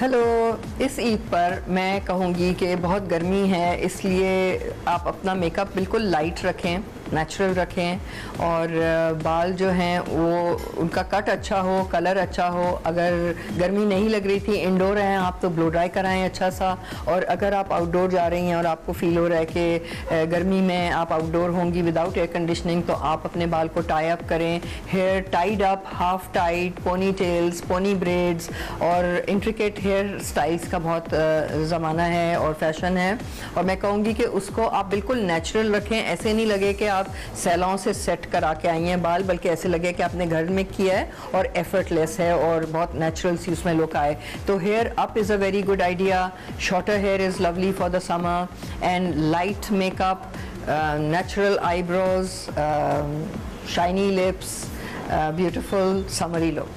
Hello इस ईद पर मैं कहूँगी कि बहुत गर्मी है, इसलिए आप अपना मेकअप बिल्कुल लाइट रखें। नेचुरल रखें और बाल जो हैं, वो उनका कट अच्छा हो, कलर अच्छा हो। अगर गर्मी नहीं लग रही थी इंडोर हैं, आप तो ब्लो ड्राई कराएँ अच्छा सा। और अगर आप आउटडोर जा रही हैं और आपको फील हो रहा है कि गर्मी में आप आउटडोर होंगी विदाउट एयर कंडीशनिंग तो आप अपने बाल को टाई अप करें। Hair tied up half tied pony tails pony braids और इंट्रिकेट हेयर स्टाइल्स का बहुत ज़माना है और फ़ैशन है। और मैं कहूँगी कि उसको आप बिल्कुल नेचुरल रखें। ऐसे नहीं लगे कि आप आप सैलों से सेट करा के आई हैं बाल, बल्कि ऐसे लगे कि आपने घर में किया है और एफर्टलेस है और बहुत नेचुरल सी उसमें लुक आए। तो hair up is a very good idea shorter hair is lovely for the summer and light makeup natural eyebrows shiny lips beautiful summery look